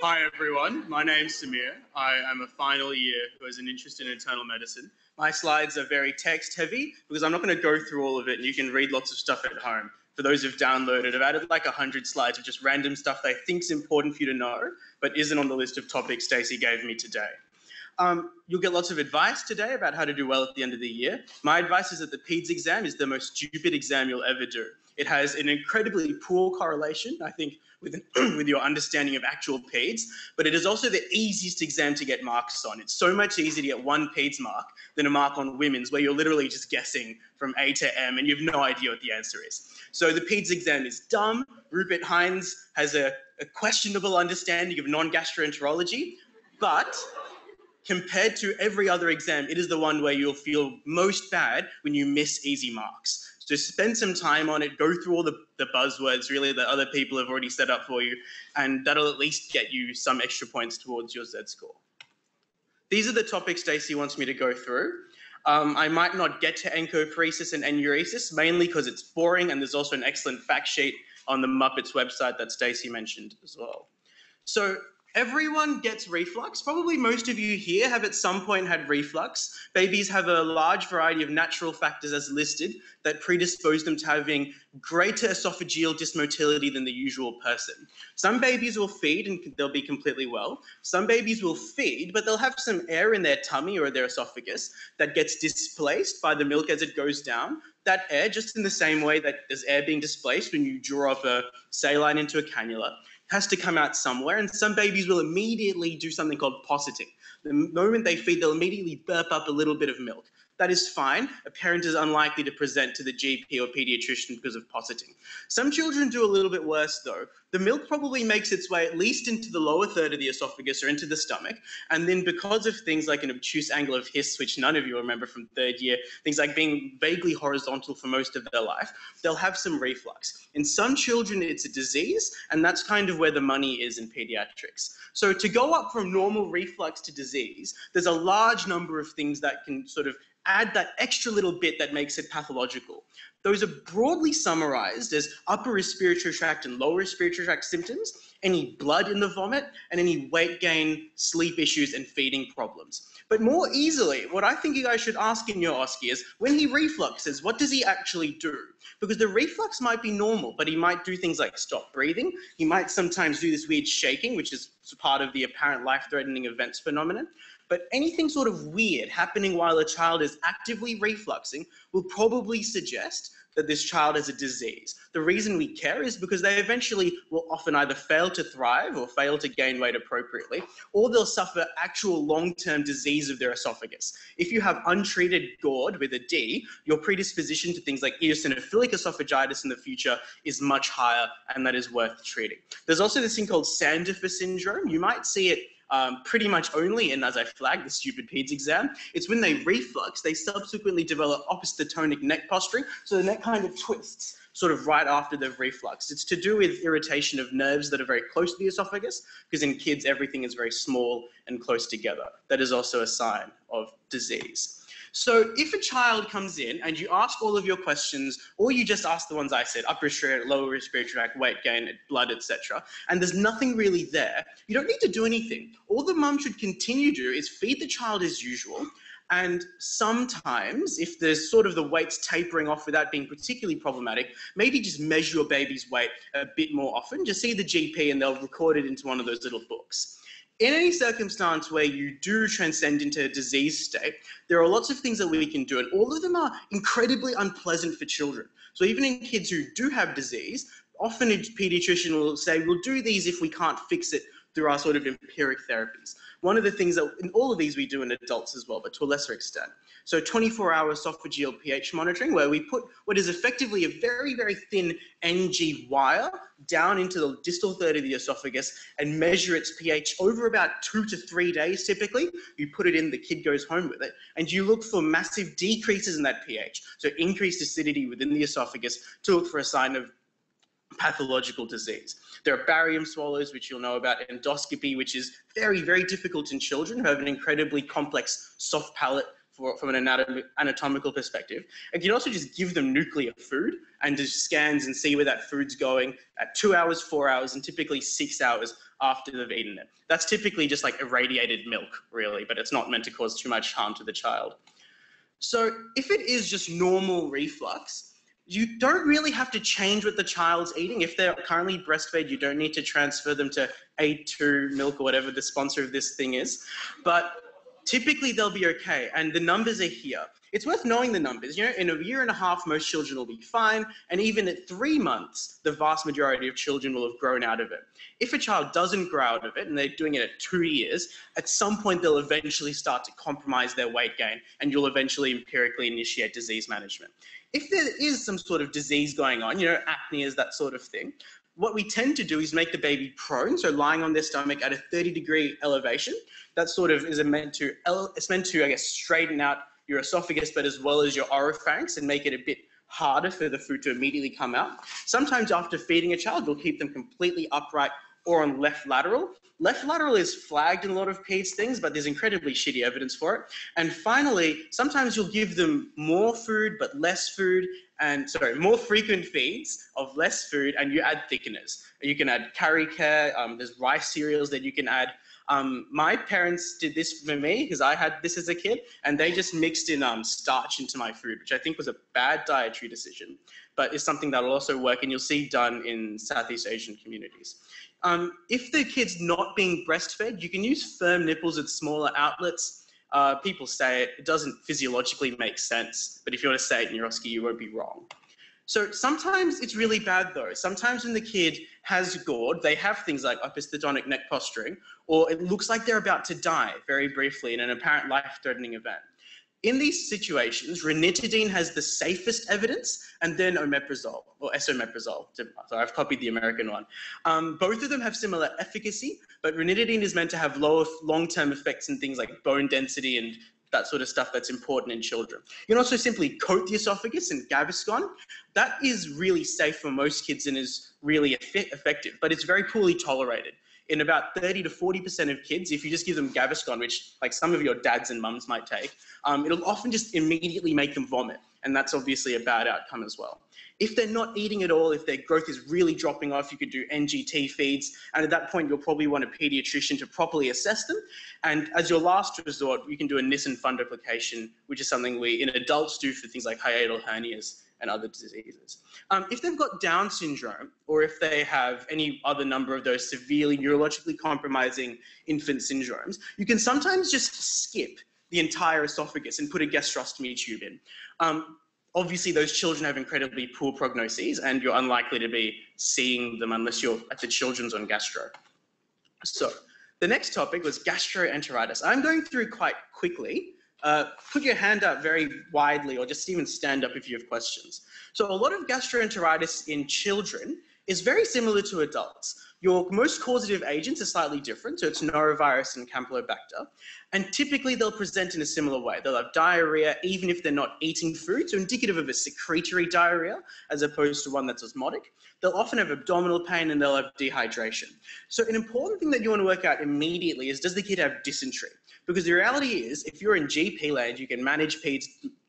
Hi, everyone. My name's Samir. I am a final year who has an interest in internal medicine. My slides are very text heavy because I'm not going to go through all of it and you can read lots of stuff at home. For those who've downloaded, I've added like 100 slides of just random stuff that I think's important for you to know, but isn't on the list of topics Stacey gave me today. Um, you'll get lots of advice today about how to do well at the end of the year. My advice is that the PEDS exam is the most stupid exam you'll ever do. It has an incredibly poor correlation, I think, with, with your understanding of actual PEDS, but it is also the easiest exam to get marks on. It's so much easier to get one PEDS mark than a mark on women's, where you're literally just guessing from A to M and you have no idea what the answer is. So the PEDS exam is dumb. Rupert Hines has a, a questionable understanding of non-gastroenterology, but compared to every other exam, it is the one where you'll feel most bad when you miss easy marks. So spend some time on it, go through all the, the buzzwords really that other people have already set up for you, and that'll at least get you some extra points towards your Z score. These are the topics Stacey wants me to go through. Um, I might not get to encopresis and enuresis, mainly because it's boring, and there's also an excellent fact sheet on the MUPPITS website that Stacey mentioned as well. So Everyone gets reflux. Probably most of you here have at some point had reflux. Babies have a large variety of natural factors as listed that predispose them to having greater esophageal dysmotility than the usual person. Some babies will feed and they'll be completely well. Some babies will feed, but they'll have some air in their tummy or their esophagus that gets displaced by the milk as it goes down. That air, just in the same way that there's air being displaced when you draw up a saline into a cannula, has to come out somewhere, and some babies will immediately do something called positing. The moment they feed, they'll immediately burp up a little bit of milk. That is fine. A parent is unlikely to present to the GP or pediatrician because of positing. Some children do a little bit worse though. The milk probably makes its way at least into the lower third of the esophagus or into the stomach. And then because of things like an obtuse angle of His, which none of you remember from third year, things like being vaguely horizontal for most of their life, they'll have some reflux. In some children, it's a disease, and that's kind of where the money is in pediatrics. So to go up from normal reflux to disease, there's a large number of things that can sort of add that extra little bit that makes it pathological. Those are broadly summarized as upper respiratory tract and lower respiratory tract symptoms, any blood in the vomit, and any weight gain, sleep issues, and feeding problems. But more easily, what I think you guys should ask in your OSCE is, when he refluxes, what does he actually do? Because the reflux might be normal, but he might do things like stop breathing. He might sometimes do this weird shaking, which is part of the apparent life-threatening events phenomenon. But anything sort of weird happening while a child is actively refluxing will probably suggest that this child has a disease. The reason we care is because they eventually will often either fail to thrive or fail to gain weight appropriately, or they'll suffer actual long-term disease of their esophagus. If you have untreated GORD with a D, your predisposition to things like eosinophilic esophagitis in the future is much higher, and that is worth treating. There's also this thing called Sandifer syndrome. You might see it um, pretty much only in, as I flagged, the stupid PEDS exam. It's when they reflux, they subsequently develop opisthotonic neck posturing, so the neck kind of twists sort of right after the reflux. It's to do with irritation of nerves that are very close to the esophagus, because in kids, everything is very small and close together. That is also a sign of disease. So if a child comes in and you ask all of your questions, or you just ask the ones I said, upper respiratory, lower respiratory tract, weight gain, blood, etc., and there's nothing really there, you don't need to do anything. All the mum should continue to do is feed the child as usual, and sometimes, if there's sort of the weight's tapering off without being particularly problematic, maybe just measure your baby's weight a bit more often. Just see the GP and they'll record it into one of those little books in any circumstance where you do transcend into a disease state, there are lots of things that we can do, and all of them are incredibly unpleasant for children. So even in kids who do have disease, often a pediatrician will say, we'll do these if we can't fix it through our sort of empiric therapies. One of the things that, in all of these we do in adults as well, but to a lesser extent. So 24-hour esophageal pH monitoring, where we put what is effectively a very, very thin NG wire down into the distal third of the esophagus and measure its pH over about two to three days typically. You put it in, the kid goes home with it, and you look for massive decreases in that pH. So increased acidity within the esophagus to look for a sign of pathological disease. There are barium swallows, which you'll know about, endoscopy, which is very, very difficult in children who have an incredibly complex soft palate for, from an anatomical perspective. And you can also just give them nuclear food and do scans and see where that food's going at two hours, four hours, and typically six hours after they've eaten it. That's typically just like irradiated milk, really, but it's not meant to cause too much harm to the child. So if it is just normal reflux, you don't really have to change what the child's eating. If they're currently breastfed, you don't need to transfer them to A2 milk or whatever the sponsor of this thing is. But typically they'll be okay. And the numbers are here. It's worth knowing the numbers. You know, in a year and a half, most children will be fine. And even at three months, the vast majority of children will have grown out of it. If a child doesn't grow out of it and they're doing it at two years, at some point they'll eventually start to compromise their weight gain and you'll eventually empirically initiate disease management. If there is some sort of disease going on, you know, acne is that sort of thing, what we tend to do is make the baby prone, so lying on their stomach at a 30 degree elevation. That sort of is meant to, it's meant to, I guess, straighten out your esophagus, but as well as your oropharynx and make it a bit harder for the food to immediately come out. Sometimes after feeding a child, we'll keep them completely upright or on left lateral. Left lateral is flagged in a lot of PEDS things, but there's incredibly shitty evidence for it. And finally, sometimes you'll give them more food but less food, and sorry, more frequent feeds of less food, and you add thickeners. You can add Karicare, um, there's rice cereals that you can add. Um, my parents did this for me because I had this as a kid, and they just mixed in um, starch into my food, which I think was a bad dietary decision, but is something that'll also work, and you'll see done in Southeast Asian communities. Um, if the kid's not being breastfed, you can use firm nipples at smaller outlets. Uh, people say it, it doesn't physiologically make sense, but if you want to say it in your OSCE, you won't be wrong. So sometimes it's really bad though. Sometimes when the kid has GORD, they have things like opisthotonic neck posturing, or it looks like they're about to die very briefly in an apparent life-threatening event. In these situations, ranitidine has the safest evidence, and then omeprazole, or esomeprazole. Sorry, I've copied the American one. Um, both of them have similar efficacy, but ranitidine is meant to have lower long-term effects in things like bone density and that sort of stuff that's important in children. You can also simply coat the esophagus in Gaviscon. That is really safe for most kids and is really effective, but it's very poorly tolerated. In about 30 to 40% of kids, if you just give them Gaviscon, which like some of your dads and mums might take, um, it'll often just immediately make them vomit. And that's obviously a bad outcome as well. If they're not eating at all, if their growth is really dropping off, you could do NGT feeds. And at that point, you'll probably want a pediatrician to properly assess them. And as your last resort, you can do a Nissen fundoplication, which is something we in adults do for things like hiatal hernias and other diseases. Um, if they've got Down syndrome, or if they have any other number of those severely neurologically compromising infant syndromes, you can sometimes just skip the entire esophagus and put a gastrostomy tube in. Um, obviously those children have incredibly poor prognoses and you're unlikely to be seeing them unless you're at the children's on gastro. So the next topic was gastroenteritis. I'm going through quite quickly. Uh, put your hand up very widely or just even stand up if you have questions. So a lot of gastroenteritis in children is very similar to adults. Your most causative agents are slightly different, so it's norovirus and campylobacter, and typically they'll present in a similar way. They'll have diarrhea even if they're not eating food, so indicative of a secretory diarrhea as opposed to one that's osmotic. They'll often have abdominal pain and they'll have dehydration. So an important thing that you want to work out immediately is does the kid have dysentery? Because the reality is, if you're in GP land, you can manage peds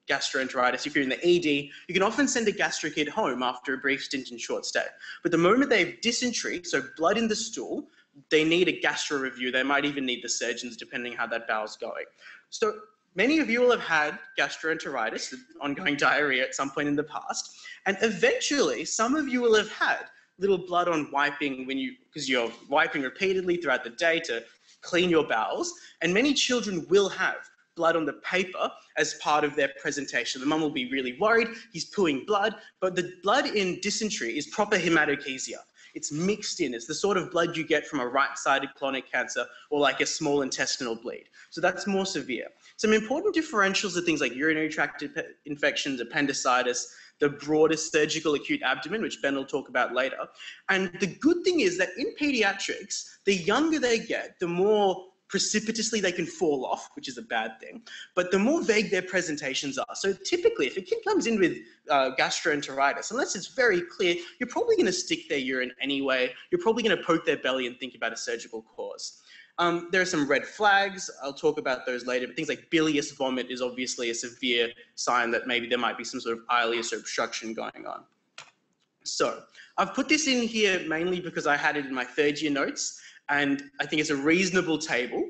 gastroenteritis, if you're in the ED, you can often send a gastro kid home after a brief stint in short stay. But the moment they have dysentery, so blood in the stool, they need a gastro review. They might even need the surgeons, depending how that bowel's going. So many of you will have had gastroenteritis, ongoing diarrhea at some point in the past, and eventually some of you will have had little blood on wiping when you, because you're wiping repeatedly throughout the day to clean your bowels, and many children will have blood on the paper as part of their presentation. The mum will be really worried, he's pooing blood, but the blood in dysentery is proper hematochezia. It's mixed in. It's the sort of blood you get from a right-sided colonic cancer or like a small intestinal bleed. So that's more severe. Some important differentials are things like urinary tract infections, appendicitis, the broadest surgical acute abdomen, which Ben will talk about later. And the good thing is that in pediatrics, the younger they get, the more precipitously they can fall off, which is a bad thing, but the more vague their presentations are. So typically, if a kid comes in with uh, gastroenteritis, unless it's very clear, you're probably going to stick their urine anyway. You're probably going to poke their belly and think about a surgical cause. Um, there are some red flags. I'll talk about those later. But things like bilious vomit is obviously a severe sign that maybe there might be some sort of ileus or obstruction going on. So I've put this in here mainly because I had it in my third year notes, and I think it's a reasonable table.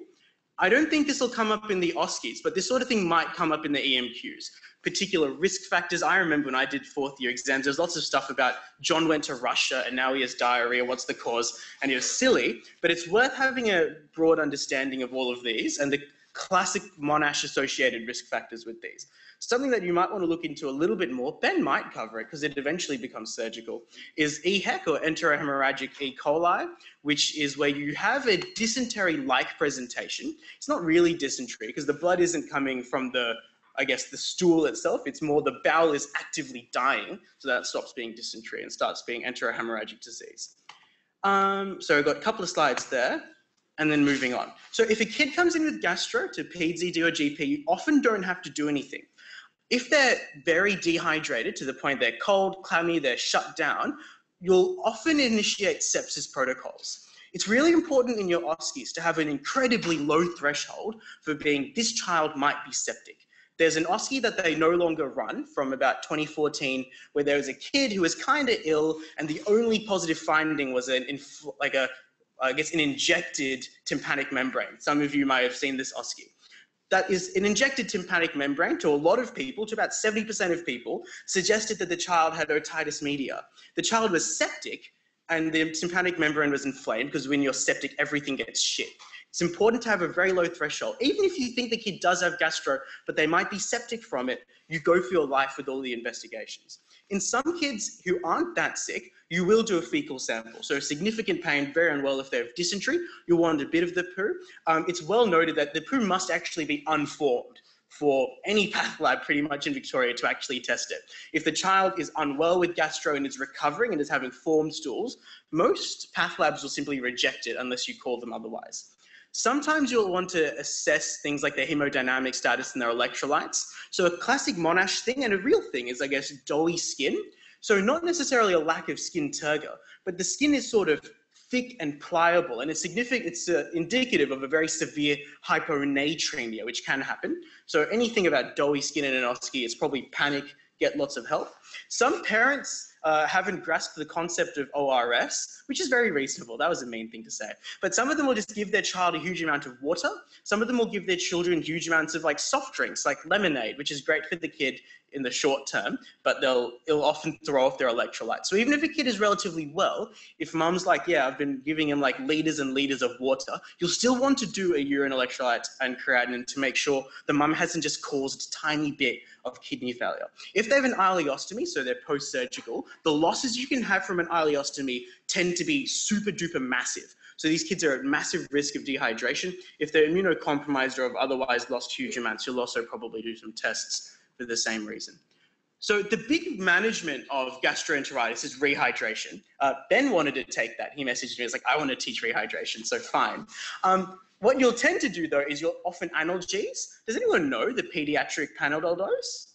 I don't think this will come up in the OSCEs, but this sort of thing might come up in the EMQs. Particular risk factors. I remember when I did fourth year exams, there's lots of stuff about John went to Russia and now he has diarrhea. What's the cause? And it was silly, but it's worth having a broad understanding of all of these and the classic Monash associated risk factors with these. Something that you might want to look into a little bit more, Ben might cover it because it eventually becomes surgical, is EHEC or enterohemorrhagic E. coli, which is where you have a dysentery-like presentation. It's not really dysentery because the blood isn't coming from the, I guess, the stool itself. It's more the bowel is actively dying, so that stops being dysentery and starts being enterohemorrhagic disease. Um, so I've got a couple of slides there and then moving on. So if a kid comes in with gastro to ED or GP, you often don't have to do anything. If they're very dehydrated to the point they're cold, clammy, they're shut down, you'll often initiate sepsis protocols. It's really important in your OSCEs to have an incredibly low threshold for being this child might be septic. There's an OSCE that they no longer run from about 2014 where there was a kid who was kind of ill and the only positive finding was an like a Uh, I guess an injected tympanic membrane. Some of you may have seen this OSCE that is an injected tympanic membrane to a lot of people, to about 70% of people, suggested that the child had otitis media. The child was septic and the tympanic membrane was inflamed because when you're septic, everything gets shit. It's important to have a very low threshold. Even if you think the kid does have gastro, but they might be septic from it, you go for your life with all the investigations. In some kids who aren't that sick, you will do a fecal sample. So significant pain, very unwell if they have dysentery, you'll want a bit of the poo. Um, it's well noted that the poo must actually be unformed for any path lab pretty much in Victoria to actually test it. If the child is unwell with gastro and is recovering and is having formed stools, most path labs will simply reject it unless you call them otherwise. Sometimes you'll want to assess things like their hemodynamic status and their electrolytes. So a classic Monash thing and a real thing is, I guess, doughy skin. So not necessarily a lack of skin turgor, but the skin is sort of thick and pliable, and it's significant. It's uh, indicative of a very severe hyponatremia, which can happen. So anything about doughy skin and an OSCE, it's probably panic, get lots of help. Some parents uh, haven't grasped the concept of ORS, which is very reasonable. That was a main thing to say. But some of them will just give their child a huge amount of water. Some of them will give their children huge amounts of like soft drinks, like lemonade, which is great for the kid in the short term, but they'll it'll often throw off their electrolytes. So even if a kid is relatively well, if mom's like, yeah, I've been giving him like liters and liters of water, you'll still want to do a urine electrolyte and creatinine to make sure the mum hasn't just caused a tiny bit of kidney failure. If they have an ileostomy, so they're post-surgical, the losses you can have from an ileostomy tend to be super duper massive. So these kids are at massive risk of dehydration. If they're immunocompromised or have otherwise lost huge amounts, you'll also probably do some tests for the same reason. So the big management of gastroenteritis is rehydration. Uh, ben wanted to take that. He messaged me. He's like, I want to teach rehydration, so fine. Um, what you'll tend to do though is you'll often analgese. Does anyone know the pediatric Panadol dose?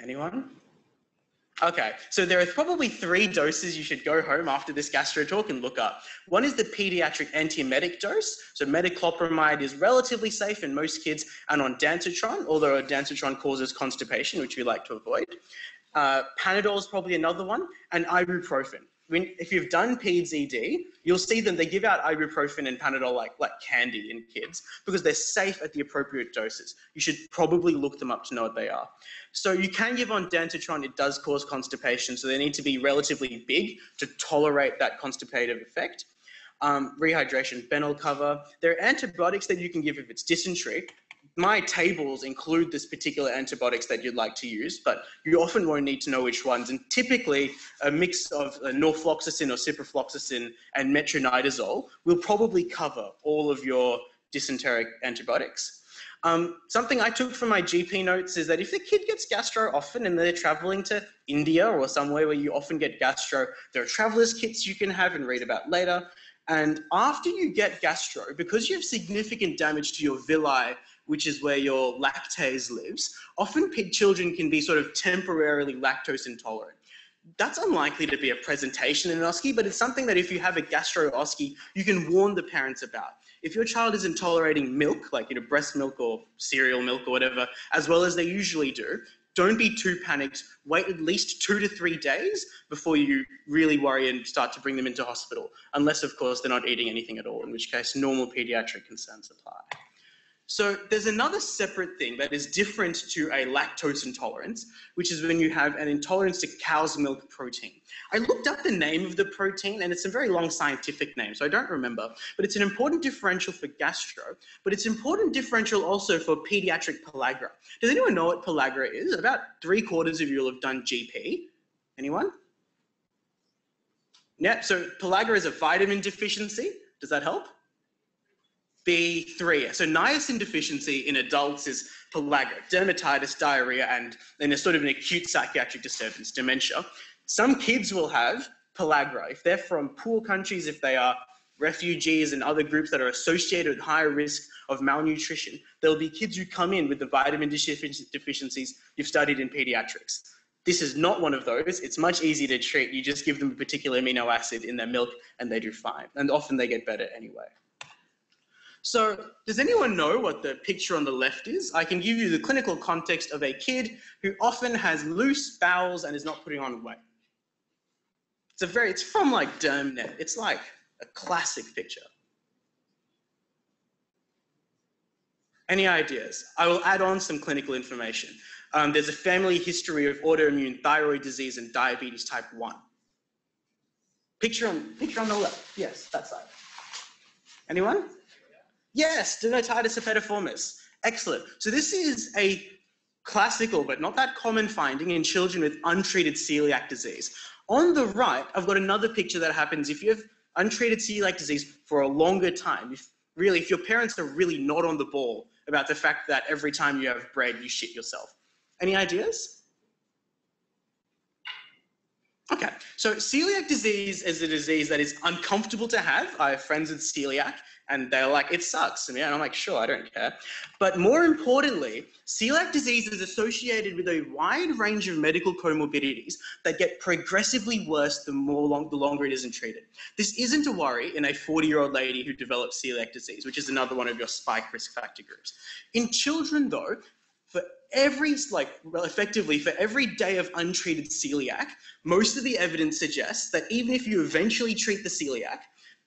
Anyone? Okay, so there are probably three doses you should go home after this gastro talk and look up. One is the pediatric antiemetic dose. So metoclopramide is relatively safe in most kids and ondansetron, although ondansetron causes constipation, which we like to avoid. Uh, Panadol is probably another one, and ibuprofen when if you've done PEDS ED, you'll see them. They give out ibuprofen and Panadol like like candy in kids because they're safe at the appropriate doses. You should probably look them up to know what they are. So you can give ondansetron. It does cause constipation, so they need to be relatively big to tolerate that constipative effect. Um, rehydration, Benel cover. There are antibiotics that you can give if it's dysentery, my tables include this particular antibiotics that you'd like to use, but you often won't need to know which ones. And typically, a mix of uh, norfloxacin or ciprofloxacin and metronidazole will probably cover all of your dysenteric antibiotics. Um, something I took from my GP notes is that if the kid gets gastro often and they're traveling to India or somewhere where you often get gastro, there are traveler's kits you can have and read about later. And after you get gastro, because you have significant damage to your villi which is where your lactase lives, often children can be sort of temporarily lactose intolerant. that's unlikely to be a presentation in an OSCE, but it's something that if you have a gastro OSCE, you can warn the parents about. If your child isn't tolerating milk, like you know, breast milk or cereal milk or whatever, as well as they usually do, don't be too panicked. Wait at least two to three days before you really worry and start to bring them into hospital, unless, of course, they're not eating anything at all, in which case normal pediatric concerns apply. So there's another separate thing that is different to a lactose intolerance, which is when you have an intolerance to cow's milk protein. I looked up the name of the protein and it's a very long scientific name, so I don't remember, but it's an important differential for gastro, but it's important differential also for pediatric pellagra. Does anyone know what pellagra is? About three quarters of you will have done GP. Anyone? Yeah, so pellagra is a vitamin deficiency. Does that help? B3. So niacin deficiency in adults is pellagra, dermatitis, diarrhea, and then a sort of an acute psychiatric disturbance, dementia. Some kids will have pellagra. If they're from poor countries, if they are refugees and other groups that are associated with higher risk of malnutrition, there'll be kids who come in with the vitamin deficiencies you've studied in pediatrics. This is not one of those. It's much easier to treat. You just give them a particular amino acid in their milk and they do fine. And often they get better anyway. So does anyone know what the picture on the left is? I can give you the clinical context of a kid who often has loose bowels and is not putting on weight. It's a very, it's from like DermNet. It's like a classic picture. Any ideas? I will add on some clinical information. Um, there's a family history of autoimmune thyroid disease and diabetes type 1. Picture on, picture on the left. Yes, that side. Anyone? Yes, dermatitis herpetiformis. Excellent. So this is a classical but not that common finding in children with untreated celiac disease. On the right, I've got another picture that happens if you have untreated celiac disease for a longer time. If really, if your parents are really not on the ball about the fact that every time you have bread, you shit yourself. Any ideas? Okay, so celiac disease is a disease that is uncomfortable to have. I have friends with celiac, and they're like, it sucks. And, I'm like, sure, I don't care. But more importantly, celiac disease is associated with a wide range of medical comorbidities that get progressively worse the more long, the longer it isn't treated. This isn't a worry in a 40-year-old lady who develops celiac disease, which is another one of your spike risk factor groups. In children, though, for every like well, effectively for every day of untreated celiac most of the evidence suggests that even if you eventually treat the celiac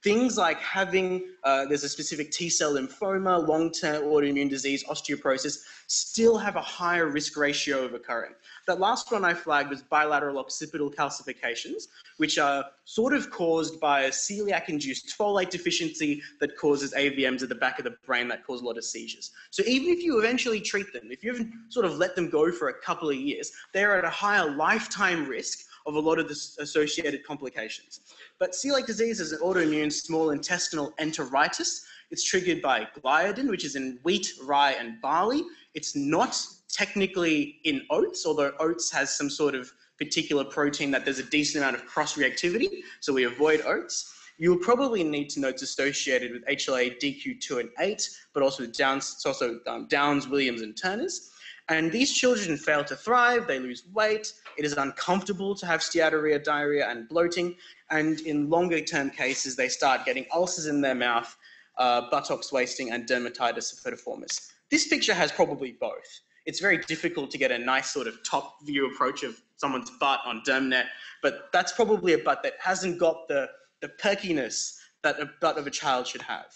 Things like having, uh, there's a specific T cell lymphoma, long term autoimmune disease, osteoporosis, still have a higher risk ratio of occurring. That last one I flagged was bilateral occipital calcifications, which are sort of caused by a celiac induced folate deficiency that causes AVMs at the back of the brain that cause a lot of seizures. So even if you eventually treat them, if you haven't sort of let them go for a couple of years, they're at a higher lifetime risk of a lot of the associated complications. But celiac disease is an autoimmune small intestinal enteritis. It's triggered by gliadin, which is in wheat, rye, and barley. It's not technically in oats, although oats has some sort of particular protein that there's a decent amount of cross-reactivity, so we avoid oats. You'll probably need to know it's associated with HLA DQ2 and 8, but also with Downs, it's also um, Downs, Williams, and Turner's. And these children fail to thrive, they lose weight, it is uncomfortable to have steatorrhea, diarrhea, and bloating, and in longer term cases, they start getting ulcers in their mouth, uh, buttocks wasting, and dermatitis herpetiformis. This picture has probably both. It's very difficult to get a nice sort of top view approach of someone's butt on DermNet, but that's probably a butt that hasn't got the, the perkiness that a butt of a child should have.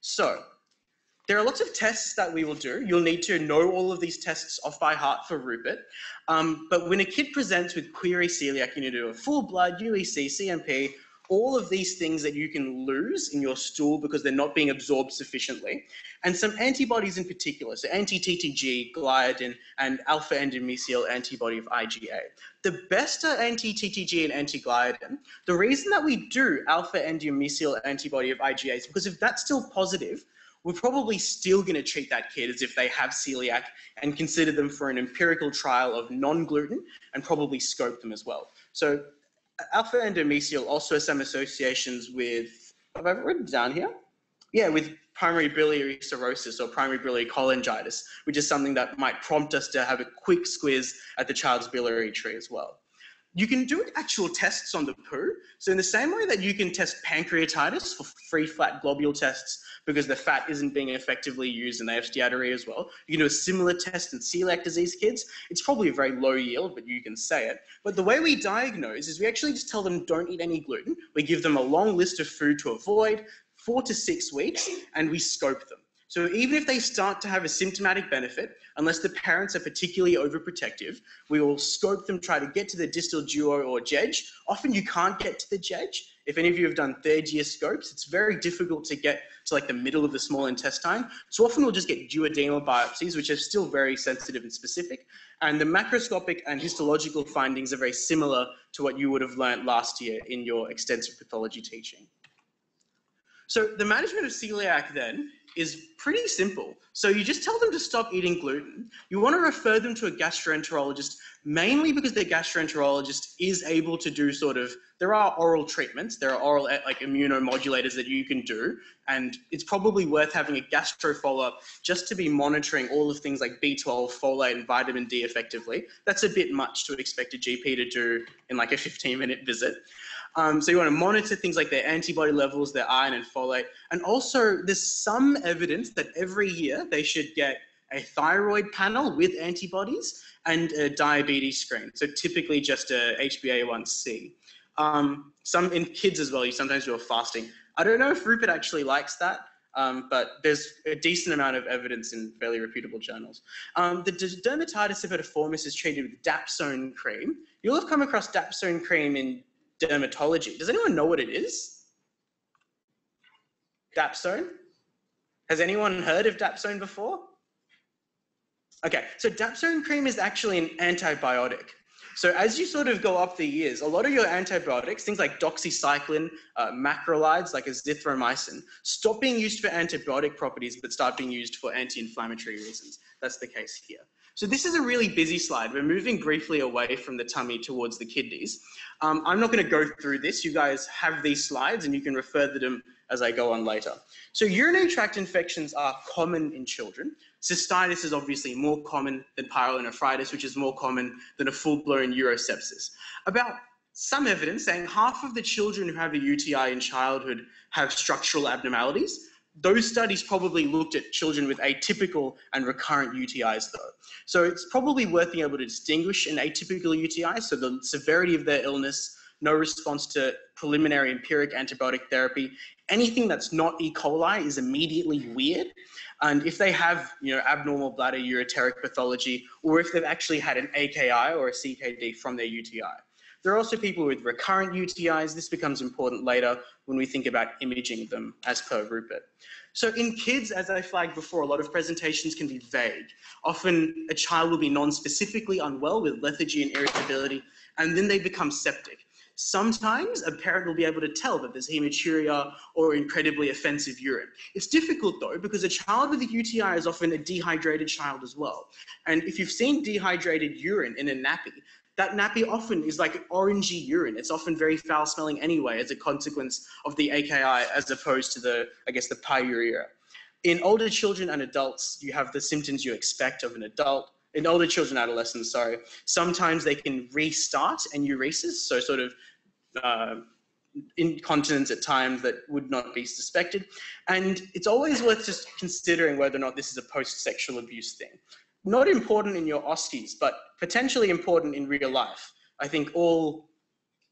So there are lots of tests that we will do. You'll need to know all of these tests off by heart for Rupert. Um, but when a kid presents with query celiac, you need to do a full blood, UEC, CMP, all of these things that you can lose in your stool because they're not being absorbed sufficiently, and some antibodies in particular, so anti-TTG, gliadin, and alpha-endomysial antibody of IgA. The best are anti-TTG and anti-gliadin. The reason that we do alpha-endomysial antibody of IgA is because if that's still positive, we're probably still going to treat that kid as if they have celiac and consider them for an empirical trial of non-gluten and probably scope them as well. So uh, alpha endomysial also has some associations with, have I written down here? Yeah, with primary biliary cirrhosis or primary biliary cholangitis, which is something that might prompt us to have a quick squiz at the child's biliary tree as well. You can do actual tests on the poo. So in the same way that you can test pancreatitis for free fat globule tests because the fat isn't being effectively used they have steatorrhea as well. You can do a similar test in celiac disease kids. It's probably a very low yield, but you can say it. But the way we diagnose is we actually just tell them don't eat any gluten. We give them a long list of food to avoid, four to six weeks, and we scope them. So even if they start to have a symptomatic benefit, unless the parents are particularly overprotective, we will scope them, try to get to the distal duo or JEJ. Often you can't get to the JEJ. If any of you have done third year scopes, it's very difficult to get to like the middle of the small intestine. So often we'll just get duodenal biopsies, which are still very sensitive and specific. And the macroscopic and histological findings are very similar to what you would have learnt last year in your extensive pathology teaching. So the management of celiac then is pretty simple. So you just tell them to stop eating gluten. You want to refer them to a gastroenterologist, mainly because the gastroenterologist is able to do sort of, there are oral treatments, there are oral eh, like immunomodulators that you can do, and it's probably worth having a gastro follow-up just to be monitoring all of things like B12, folate, and vitamin D effectively. That's a bit much to expect a GP to do in like a 15 minute visit. Um, so you want to monitor things like their antibody levels, their iron and folate. And also there's some evidence that every year they should get a thyroid panel with antibodies and a diabetes screen. So typically just a HbA1c. Um, some in kids as well, you sometimes do a fasting. I don't know if Rupert actually likes that, um, but there's a decent amount of evidence in fairly reputable journals. Um, the dermatitis epidermolysis is treated with dapsone cream. You'll have come across dapsone cream in dermatology. Does anyone know what it is? Dapsone? Has anyone heard of Dapsone before? Okay, so Dapsone cream is actually an antibiotic. So as you sort of go up the years, a lot of your antibiotics, things like doxycycline, uh, macrolides like azithromycin, stop being used for antibiotic properties but start being used for anti-inflammatory reasons. That's the case here. So this is a really busy slide. We're moving briefly away from the tummy towards the kidneys. Um, I'm not going to go through this. You guys have these slides and you can refer to them as I go on later. So urinary tract infections are common in children. Cystitis is obviously more common than pyelonephritis, which is more common than a full-blown urosepsis. About some evidence saying half of the children who have a UTI in childhood have structural abnormalities, those studies probably looked at children with atypical and recurrent UTIs though. So it's probably worth being able to distinguish an atypical UTI, so the severity of their illness, no response to preliminary empiric antibiotic therapy. Anything that's not E. coli is immediately weird. And if they have, you know, abnormal bladder ureteric pathology, or if they've actually had an AKI or a CKD from their UTI. There are also people with recurrent UTIs. This becomes important later when we think about imaging them as per Rupert. So in kids, as I flagged before, a lot of presentations can be vague. Often a child will be non-specifically unwell with lethargy and irritability, and then they become septic. Sometimes a parent will be able to tell that there's hematuria or incredibly offensive urine. It's difficult though, because a child with a UTI is often a dehydrated child as well. And if you've seen dehydrated urine in a nappy, that nappy often is like orangey urine. It's often very foul smelling anyway as a consequence of the AKI as opposed to the, I guess, the pyuria. In older children and adults, you have the symptoms you expect of an adult. In older children, adolescents, sorry, sometimes they can restart and enuresis, so sort of uh, incontinence at times that would not be suspected. And it's always worth just considering whether or not this is a post-sexual abuse thing not important in your OSCEs, but potentially important in real life. I think all,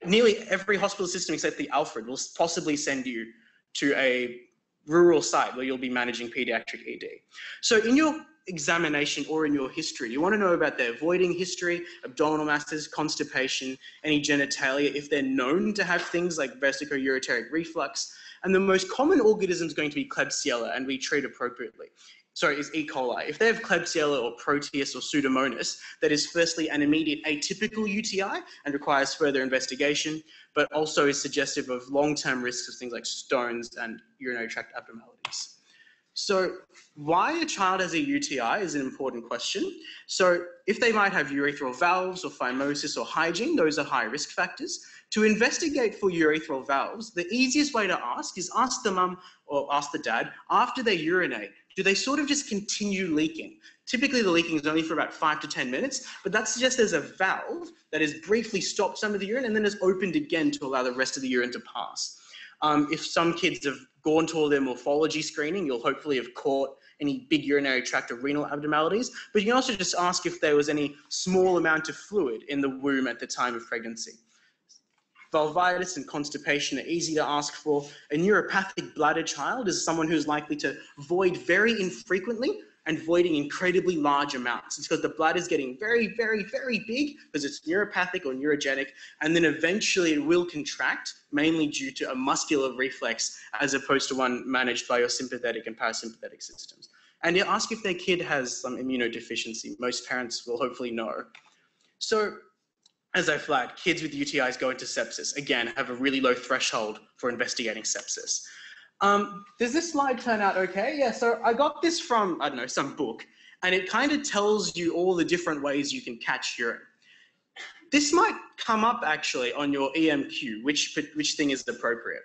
nearly every hospital system except the Alfred will possibly send you to a rural site where you'll be managing pediatric ED. So in your examination or in your history, you want to know about their voiding history, abdominal masses, constipation, any genitalia, if they're known to have things like vesicoureteric reflux. And the most common organism is going to be Klebsiella, and we treat appropriately sorry, is E. coli. If they have Klebsiella or Proteus or Pseudomonas, that is firstly an immediate atypical UTI and requires further investigation, but also is suggestive of long-term risks of things like stones and urinary tract abnormalities. So why a child has a UTI is an important question. So if they might have urethral valves or phimosis or hygiene, those are high risk factors. To investigate for urethral valves, the easiest way to ask is ask the mum or ask the dad after they urinate, do they sort of just continue leaking? Typically, the leaking is only for about five to 10 minutes, but that suggests there's a valve that has briefly stopped some of the urine and then has opened again to allow the rest of the urine to pass. Um, if some kids have gone to all their morphology screening, you'll hopefully have caught any big urinary tract or renal abnormalities, but you can also just ask if there was any small amount of fluid in the womb at the time of pregnancy. Vulvitis and constipation are easy to ask for. A neuropathic bladder child is someone who's likely to void very infrequently and voiding incredibly large amounts. It's because the bladder is getting very, very, very big because it's neuropathic or neurogenic, and then eventually it will contract, mainly due to a muscular reflex as opposed to one managed by your sympathetic and parasympathetic systems. And you ask if their kid has some immunodeficiency. Most parents will hopefully know. So, as I flagged, kids with UTIs go into sepsis. Again, have a really low threshold for investigating sepsis. Um, does this slide turn out okay? Yeah, so I got this from, I don't know, some book, and it kind of tells you all the different ways you can catch urine. This might come up actually on your EMQ, which, which thing is appropriate.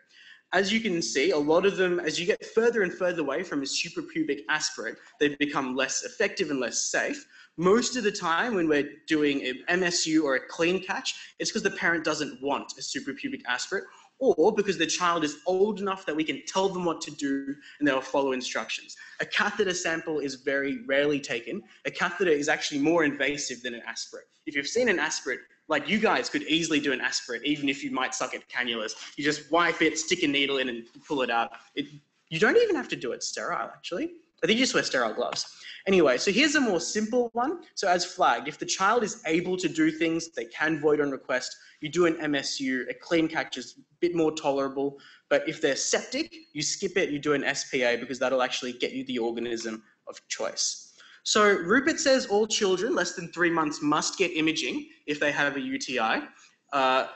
As you can see, a lot of them, as you get further and further away from a suprapubic aspirate, they become less effective and less safe. Most of the time when we're doing an MSU or a clean catch, it's because the parent doesn't want a suprapubic aspirate or because the child is old enough that we can tell them what to do and they'll follow instructions. A catheter sample is very rarely taken. A catheter is actually more invasive than an aspirate. If you've seen an aspirate, like you guys could easily do an aspirate, even if you might suck at cannulas. You just wipe it, stick a needle in and pull it out. It, you don't even have to do it sterile, actually. I think you just wear sterile gloves. Anyway, so here's a more simple one. So as flagged, if the child is able to do things, they can void on request. You do an MSU, a clean catch is a bit more tolerable. But if they're septic, you skip it, you do an SPA because that'll actually get you the organism of choice. So Rupert says all children less than three months must get imaging if they have a UTI. Uh,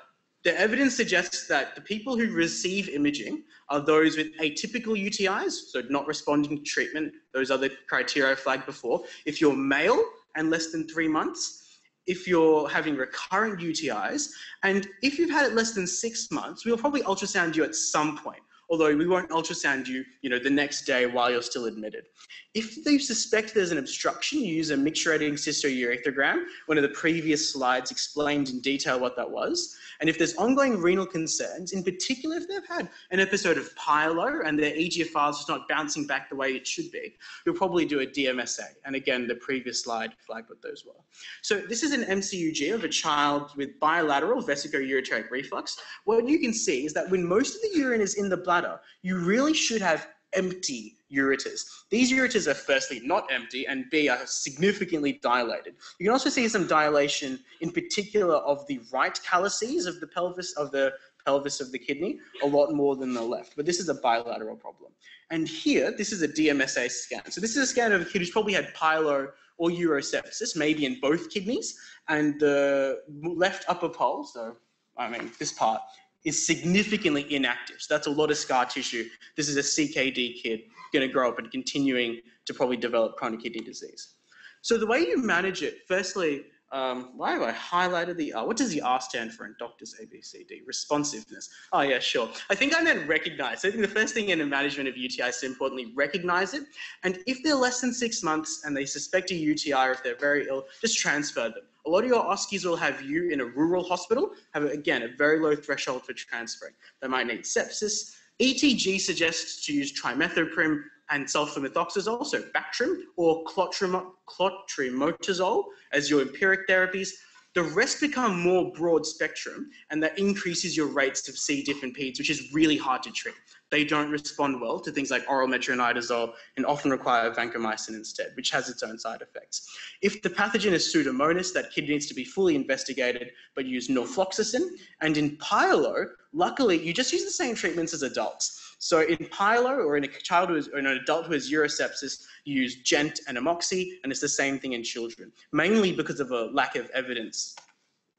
the evidence suggests that the people who receive imaging are those with atypical UTIs, so not responding to treatment, those other criteria I flagged before. If you're male and less than three months, if you're having recurrent UTIs, and if you've had it less than six months, we'll probably ultrasound you at some point although we won't ultrasound you, you know, the next day while you're still admitted. If you suspect there's an obstruction, you use a mixed micturating cystourethrogram. One of the previous slides explained in detail what that was. And if there's ongoing renal concerns, in particular if they've had an episode of pyelo and their EGFR is just not bouncing back the way it should be, you'll probably do a DMSA. And again, the previous slide flagged what those were. So this is an MCUG of a child with bilateral vesico-ureteric reflux. What you can see is that when most of the urine is in the bladder, you really should have empty ureters. These ureters are firstly not empty and B are significantly dilated. You can also see some dilation in particular of the right calyces of the pelvis of the pelvis of the kidney, a lot more than the left. But this is a bilateral problem. And here, this is a DMSA scan. So this is a scan of a kid who's probably had pyelo or urosepsis, maybe in both kidneys, and the left upper pole, so I mean this part, is significantly inactive. So that's a lot of scar tissue. This is a CKD kid going to grow up and continuing to probably develop chronic kidney disease. So the way you manage it, firstly, um, why have I highlighted the R? What does the R stand for in doctors ABCD? Responsiveness. Oh yeah, sure. I think I meant recognize. So I think the first thing in the management of UTI is importantly recognize it. And if they're less than six months and they suspect a UTI or if they're very ill, just transfer them. A lot of your OSCEs will have you in a rural hospital, have, again, a very low threshold for transferring. They might need sepsis. ETG suggests to use trimethoprim and sulfamethoxazole, so Bactrim, or clotrimazole as your empiric therapies. The rest become more broad spectrum, and that increases your rates of C. diff and PEDS, which is really hard to treat they don't respond well to things like oral metronidazole and often require vancomycin instead, which has its own side effects. If the pathogen is Pseudomonas, that kid needs to be fully investigated, but use norfloxacin. And in pyelo, luckily, you just use the same treatments as adults. So in pyelo, or in a child who is, or in an adult who has urosepsis, you use gent and amoxi, and it's the same thing in children, mainly because of a lack of evidence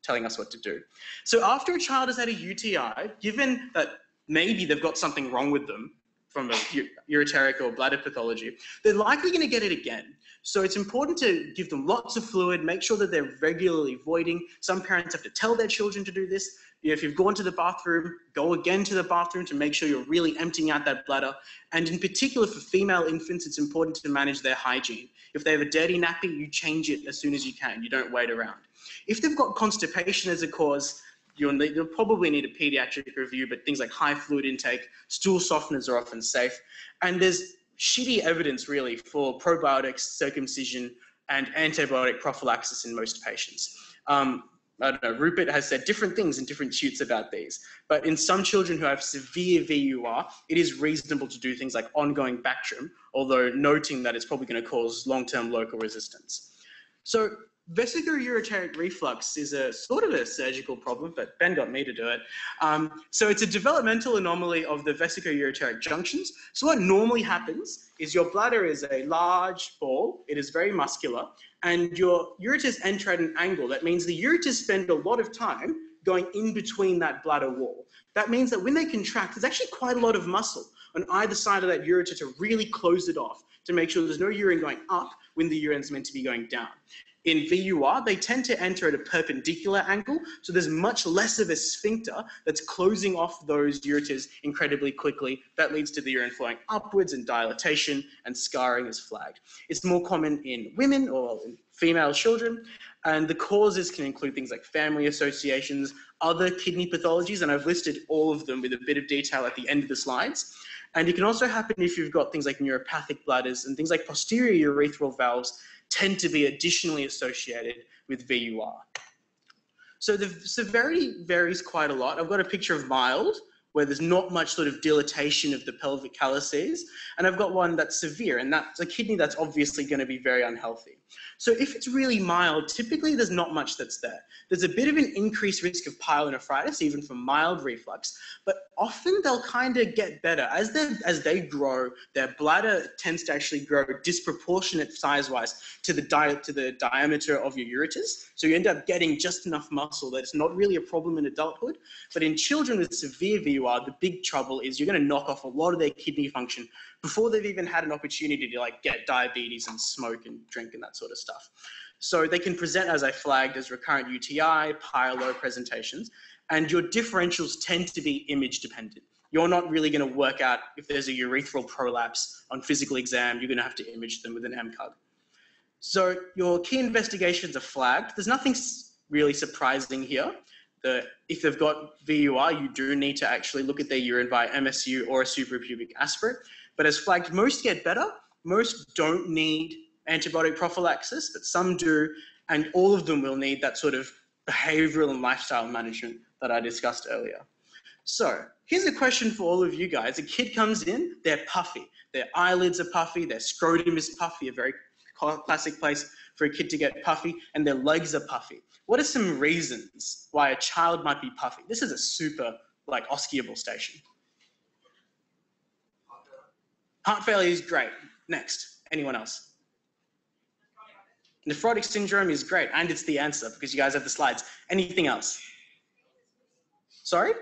telling us what to do. So after a child has had a UTI, given that maybe they've got something wrong with them. from a ureteric or bladder pathology, they're likely going to get it again. So it's important to give them lots of fluid, make sure that they're regularly voiding. Some parents have to tell their children to do this. If you've gone to the bathroom, go again to the bathroom to make sure you're really emptying out that bladder. And in particular for female infants, it's important to manage their hygiene. If they have a dirty nappy, you change it as soon as you can. You don't wait around. If they've got constipation as a cause, you'll, need, you'll probably need a pediatric review, but things like high fluid intake, stool softeners are often safe. And there's shitty evidence really for probiotics, circumcision, and antibiotic prophylaxis in most patients. Um, I don't know, Rupert has said different things in different shoots about these, but in some children who have severe VUR, it is reasonable to do things like ongoing Bactrim, although noting that it's probably going to cause long-term local resistance. So Vesicoureteric reflux is a sort of a surgical problem, but Ben got me to do it. Um, so it's a developmental anomaly of the vesicoureteric junctions. So what normally happens is your bladder is a large ball, it is very muscular, and your ureters enter at an angle. That means the ureters spend a lot of time going in between that bladder wall. That means that when they contract, there's actually quite a lot of muscle on either side of that ureter to really close it off, to make sure there's no urine going up when the urine's meant to be going down. In VUR, they tend to enter at a perpendicular angle, so there's much less of a sphincter that's closing off those ureters incredibly quickly. That leads to the urine flowing upwards and dilatation, and scarring is flagged. It's more common in women or in female children, and the causes can include things like family associations, other kidney pathologies, and I've listed all of them with a bit of detail at the end of the slides. And it can also happen if you've got things like neuropathic bladders and things like posterior urethral valves tend to be additionally associated with VUR. So the severity varies quite a lot. I've got a picture of mild, where there's not much sort of dilatation of the pelvic calyces, and I've got one that's severe, and that's a kidney that's obviously going to be very unhealthy. So if it's really mild, typically there's not much that's there. There's a bit of an increased risk of pyelonephritis, even from mild reflux, but often they'll kind of get better. As they, as they grow, their bladder tends to actually grow disproportionate size-wise to the, di to the diameter of your ureters. So you end up getting just enough muscle that it's not really a problem in adulthood. But in children with severe VUR, the big trouble is you're going to knock off a lot of their kidney function before they've even had an opportunity to like get diabetes and smoke and drink and that sort of stuff. So they can present, as I flagged, as recurrent UTI, pyelo presentations, and your differentials tend to be image dependent. You're not really going to work out if there's a urethral prolapse on physical exam, you're going to have to image them with an MCUG. So your key investigations are flagged. There's nothing really surprising here. The, if they've got VUR, you do need to actually look at their urine by MSU or a suprapubic aspirate. But as flagged, most get better. Most don't need antibiotic prophylaxis, but some do, and all of them will need that sort of behavioral and lifestyle management that I discussed earlier. So here's a question for all of you guys. A kid comes in, they're puffy. Their eyelids are puffy, their scrotum is puffy, a very classic place for a kid to get puffy, and their legs are puffy. What are some reasons why a child might be puffy? This is a super like OSCE-able station. Heart failure is great. Next, anyone else? Nephrotic syndrome is great, and it's the answer because you guys have the slides. Anything else? Sorry?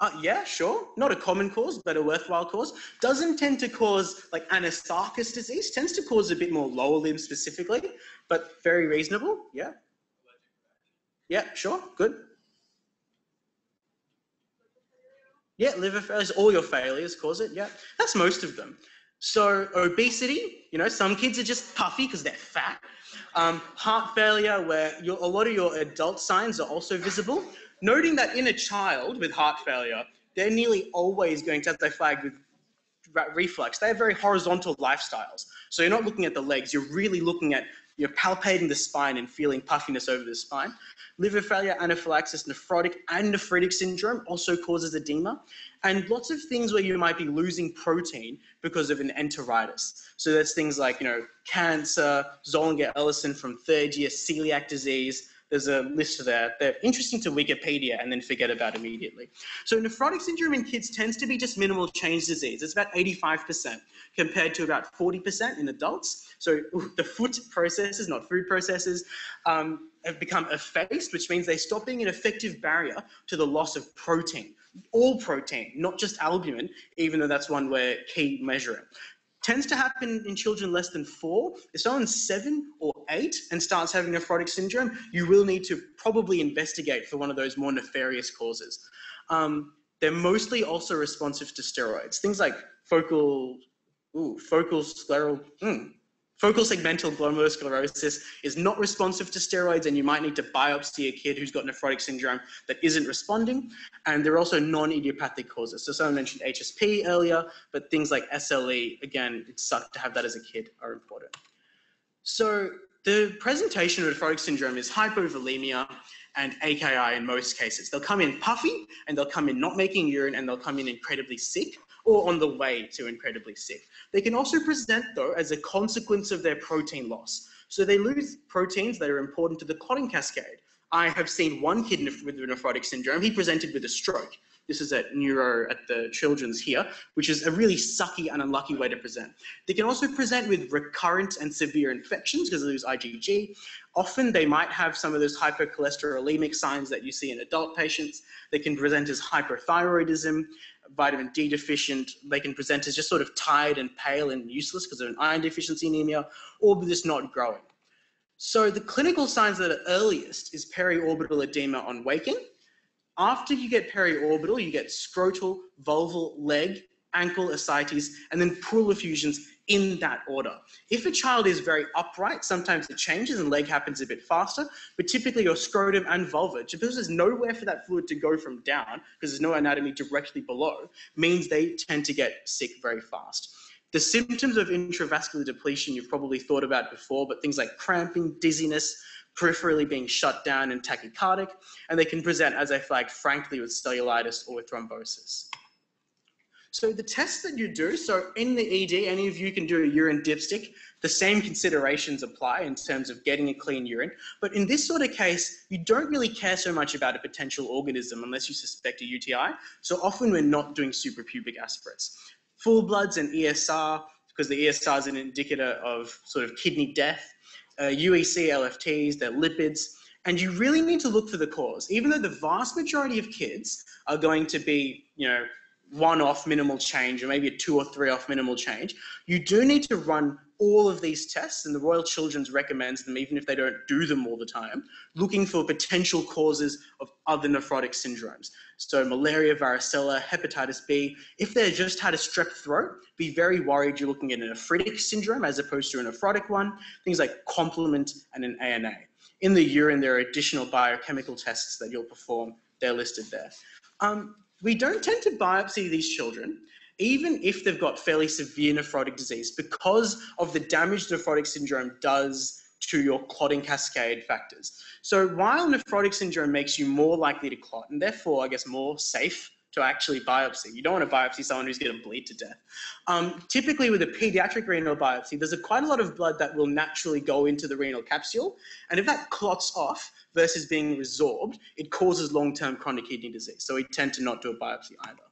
Uh, yeah, sure. Not a common cause, but a worthwhile cause. Doesn't tend to cause like Anastarkis disease. Tends to cause a bit more lower limb specifically, but very reasonable. Yeah. Yeah, sure. Good. Yeah, liver failures. All your failures cause it. Yeah, that's most of them. So obesity, you know, some kids are just puffy because they're fat. Um, heart failure, where a lot of your adult signs are also visible. Noting that in a child with heart failure, they're nearly always going to, have they flag with reflux, they have very horizontal lifestyles. So you're not looking at the legs, you're really looking at, you're palpating the spine and feeling puffiness over the spine. Liver failure, anaphylaxis, nephrotic and nephritic syndrome also causes edema. And lots of things where you might be losing protein because of an enteritis. So that's things like, you know, cancer, Zollinger-Ellison from third year, celiac disease, there's a list there. They're interesting to Wikipedia and then forget about immediately. So nephrotic syndrome in kids tends to be just minimal change disease. It's about 85% compared to about 40% in adults. So the foot processes, not food processes, um, have become effaced, which means they stop being an effective barrier to the loss of protein. all protein, not just albumin, even though that's one we're key measuring. Tends to happen in children less than four. If someone's seven or eight and starts having nephrotic syndrome, you will need to probably investigate for one of those more nefarious causes. Um, they're mostly also responsive to steroids. Things like focal, ooh, focal scleral, mm, Focal segmental glomerulosclerosis is not responsive to steroids, and you might need to biopsy a kid who's got nephrotic syndrome that isn't responding. And there are also non idiopathic causes. So, someone mentioned HSP earlier, but things like SLE, again, it sucked to have that as a kid, are important. So, the presentation of nephrotic syndrome is hypovolemia and AKI in most cases. They'll come in puffy and they'll come in not making urine and they'll come in incredibly sick or on the way to incredibly sick. They can also present, though, as a consequence of their protein loss. So they lose proteins that are important to the clotting cascade. I have seen one kid with nephrotic syndrome. He presented with a stroke. This is at neuro at the children's here, which is a really sucky and unlucky way to present. They can also present with recurrent and severe infections because they lose IgG. Often they might have some of those hypercholesterolemic signs that you see in adult patients. They can present as hyperthyroidism vitamin D deficient, they can present as just sort of tired and pale and useless because of an iron deficiency anemia, or just not growing. So the clinical signs that are earliest is periorbital edema on waking. After you get periorbital, you get scrotal, vulval, leg, ankle ascites, and then pleural effusions in that order. If a child is very upright, sometimes it changes and leg happens a bit faster, but typically your scrotum and vulva, because there's nowhere for that fluid to go from down, because there's no anatomy directly below, means they tend to get sick very fast. The symptoms of intravascular depletion you've probably thought about before, but things like cramping, dizziness, peripherally being shut down and tachycardic, and they can present, as I flagged, frankly, with cellulitis or with thrombosis. So the tests that you do, so in the ED, any of you can do a urine dipstick. The same considerations apply in terms of getting a clean urine. But in this sort of case, you don't really care so much about a potential organism unless you suspect a UTI. So often we're not doing suprapubic aspirates. Full bloods and ESR, because the ESR is an indicator of sort of kidney death. Uh, UEC, LFTs, their lipids. And you really need to look for the cause. Even though the vast majority of kids are going to be, you know, one off minimal change or maybe a two or three off minimal change, you do need to run all of these tests, and the Royal Children's recommends them even if they don't do them all the time, looking for potential causes of other nephrotic syndromes. So malaria, varicella, hepatitis B. If they just had a strep throat, be very worried you're looking at a nephritic syndrome as opposed to a nephrotic one, things like complement and an ANA. In the urine, there are additional biochemical tests that you'll perform. They're listed there. Um, we don't tend to biopsy these children, even if they've got fairly severe nephrotic disease, because of the damage nephrotic syndrome does to your clotting cascade factors. So while nephrotic syndrome makes you more likely to clot, and therefore, I guess, more safe to actually biopsy. You don't want to biopsy someone who's going to bleed to death. Um, typically, with a pediatric renal biopsy, there's a, quite a lot of blood that will naturally go into the renal capsule. And if that clots off versus being resorbed, it causes long term chronic kidney disease. So we tend to not do a biopsy either.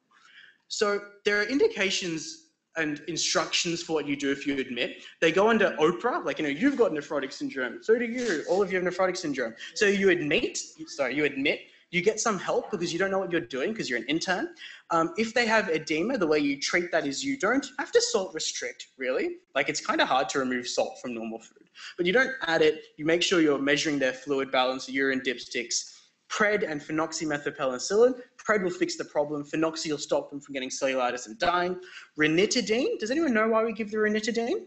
So there are indications and instructions for what you do if you admit. They go under Oprah, like, you know, you've got nephrotic syndrome. So do you. All of you have nephrotic syndrome. So you admit, sorry, you admit you get some help because you don't know what you're doing because you're an intern. Um, if they have edema, the way you treat that is you don't have to salt restrict, really. Like it's kind of hard to remove salt from normal food, but you don't add it. You make sure you're measuring their fluid balance, urine dipsticks, Pred and phenoxymethylpenicillin. Pred will fix the problem. Phenoxy will stop them from getting cellulitis and dying. Ranitidine. Does anyone know why we give the ranitidine?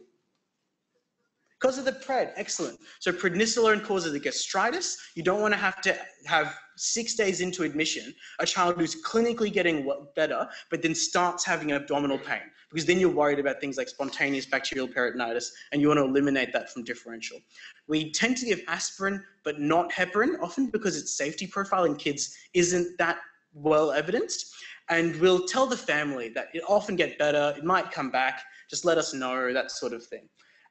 Because of the pred, excellent. So prednisolone causes the gastritis. You don't want to have to have six days into admission a child who's clinically getting better, but then starts having abdominal pain, because then you're worried about things like spontaneous bacterial peritonitis, and you want to eliminate that from differential. We tend to give aspirin, but not heparin, often because its safety profile in kids isn't that well evidenced. And we'll tell the family that it often get better, it might come back, just let us know, that sort of thing.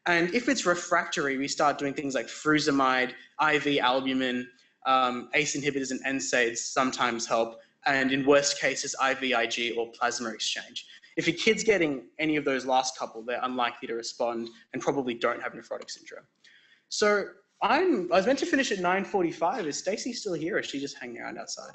And if it's refractory, we start doing things like frusemide, IV albumin, um, ACE inhibitors and NSAIDs sometimes help, and in worst cases, IVIG or plasma exchange. If your kid's getting any of those last couple, they're unlikely to respond and probably don't have nephrotic syndrome. So I'm, I was meant to finish at 9.45. Is Stacey still here or is she just hanging around outside?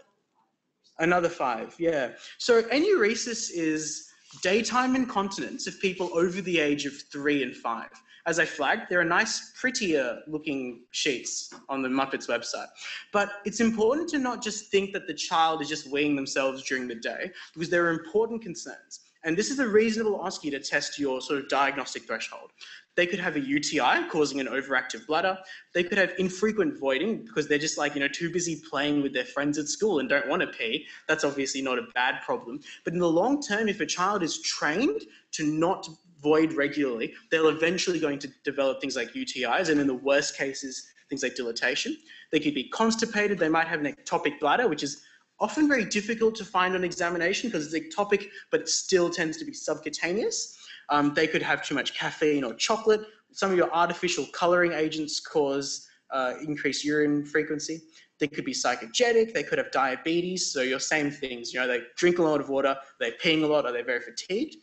Another five, yeah. So enuresis is daytime incontinence of people over the age of three and five. As I flagged, there are nice, prettier looking sheets on the MUPPITS website. But it's important to not just think that the child is just weighing themselves during the day, because there are important concerns. And this is a reasonable OSCE to test your sort of diagnostic threshold. They could have a UTI causing an overactive bladder. They could have infrequent voiding because they're just like, you know, too busy playing with their friends at school and don't want to pee. That's obviously not a bad problem. But in the long term, if a child is trained to not void regularly, they're eventually going to develop things like UTIs. And in the worst cases, things like dilatation. They could be constipated. They might have an ectopic bladder, which is often very difficult to find on examination because it's ectopic, but it still tends to be subcutaneous. Um, they could have too much caffeine or chocolate. Some of your artificial coloring agents cause uh, increased urine frequency. They could be psychogenic. They could have diabetes. So your same things. You know, they drink a lot of water. They're peeing a lot, or they're very fatigued.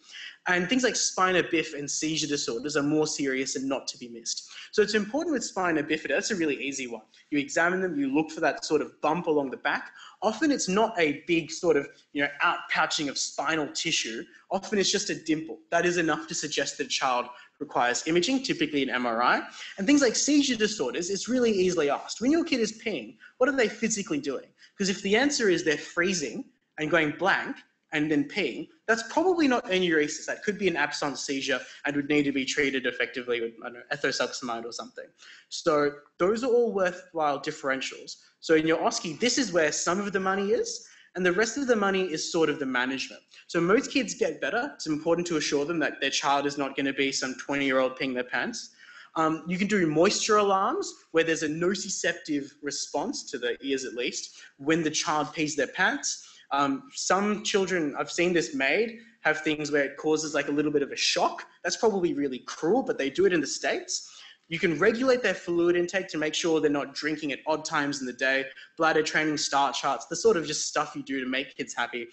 And things like spina bifida and seizure disorders are more serious and not to be missed. So it's important with spina bifida. That's a really easy one. You examine them. You look for that sort of bump along the back. Often it's not a big sort of you know outpouching of spinal tissue. Often it's just a dimple. That is enough to suggest that a child requires imaging, typically an MRI. And things like seizure disorders, it's really easily asked. When your kid is peeing, what are they physically doing? Because if the answer is they're freezing and going blank and then peeing, that's probably not enuresis. That could be an absence seizure and would need to be treated effectively with ethosuximide or something. So those are all worthwhile differentials. So in your OSCE, this is where some of the money is, and the rest of the money is sort of the management. So most kids get better. It's important to assure them that their child is not going to be some 20 year old peeing their pants. Um, you can do moisture alarms where there's a nociceptive response to the ears at least when the child pees their pants. Um, some children, I've seen this made, have things where it causes like a little bit of a shock. That's probably really cruel, but they do it in the States. You can regulate their fluid intake to make sure they're not drinking at odd times in the day, bladder training, start charts, the sort of just stuff you do to make kids happy.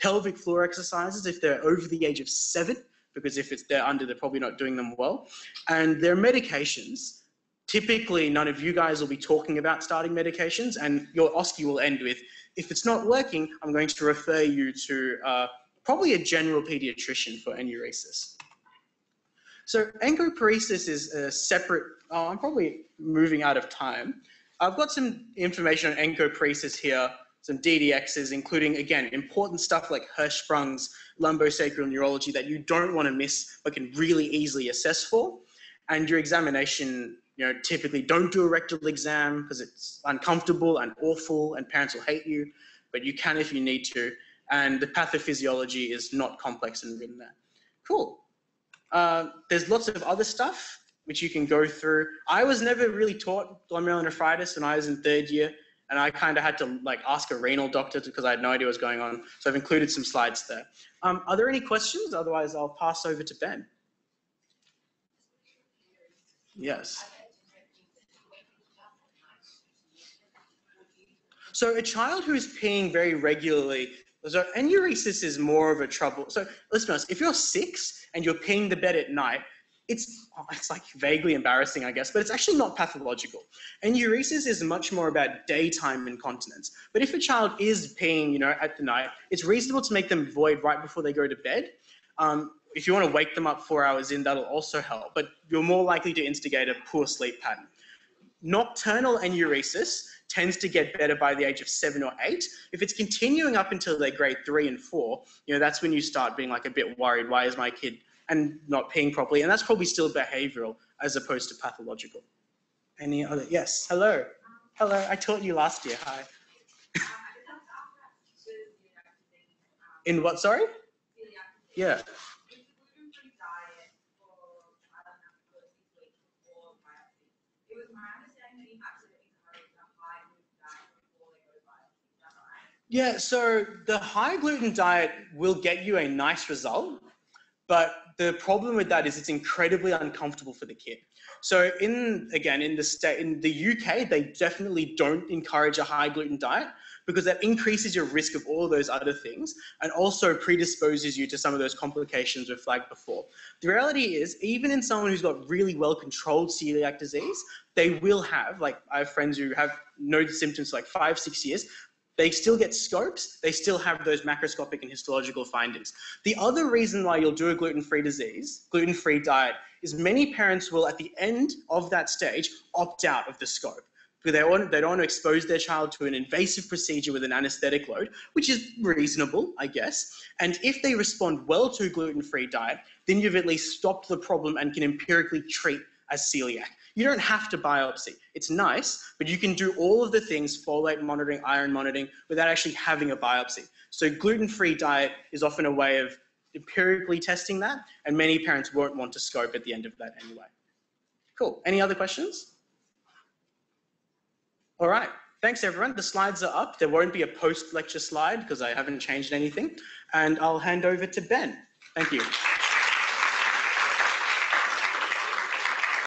Pelvic floor exercises if they're over the age of seven, because if it's they're under, they're probably not doing them well. And their medications. Typically, none of you guys will be talking about starting medications, and your OSCE will end with, if it's not working, I'm going to refer you to uh, probably a general pediatrician for enuresis. So encopresis is a separate, oh, I'm probably moving out of time. I've got some information on encopresis here, some DDXs, including, again, important stuff like Hirschsprung's lumbosacral neurology that you don't want to miss, but can really easily assess for. And your examination, you know, typically don't do a rectal exam because it's uncomfortable and awful and parents will hate you, but you can if you need to. And the pathophysiology is not complex and written there. Cool. Uh, there's lots of other stuff which you can go through. I was never really taught glomerulonephritis when I was in third year, and I kind of had to like ask a renal doctor because I had no idea what was going on. So I've included some slides there. Um, are there any questions? Otherwise, I'll pass over to Ben. Yes. So a child who is peeing very regularly, so enuresis is more of a trouble. So let's if you're six and you're peeing the bed at night, it's it's like vaguely embarrassing, I guess, but it's actually not pathological. Enuresis is much more about daytime incontinence. But if a child is peeing, you know, at the night, it's reasonable to make them void right before they go to bed. Um, if you want to wake them up four hours in, that'll also help. But you're more likely to instigate a poor sleep pattern. Nocturnal enuresis tends to get better by the age of seven or eight. If it's continuing up until they're grade three and four, you know, that's when you start being like a bit worried. Why is my kid and not peeing properly? And that's probably still behavioral as opposed to pathological. Any other? Yes. Hello. Hello. I taught you last year. Hi. In what? Sorry. Yeah. Yeah, so the high gluten diet will get you a nice result, but the problem with that is it's incredibly uncomfortable for the kid. So in again in the state in the UK, they definitely don't encourage a high gluten diet because that increases your risk of all those other things and also predisposes you to some of those complications we've flagged before. The reality is, even in someone who's got really well controlled celiac disease, they will have, like I have friends who have no symptoms for like five, six years, They still get scopes, they still have those macroscopic and histological findings. The other reason why you'll do a gluten-free disease, gluten-free diet, is many parents will at the end of that stage opt out of the scope because they, want, they don't want to expose their child to an invasive procedure with an anesthetic load, which is reasonable, I guess. And if they respond well to gluten-free diet, then you've at least stopped the problem and can empirically treat as celiac. You don't have to biopsy. It's nice, but you can do all of the things, folate monitoring, iron monitoring, without actually having a biopsy. So gluten-free diet is often a way of empirically testing that, and many parents won't want to scope at the end of that anyway. Cool. Any other questions? All right. Thanks, everyone. The slides are up. There won't be a post-lecture slide because I haven't changed anything. And I'll hand over to Ben. Thank you.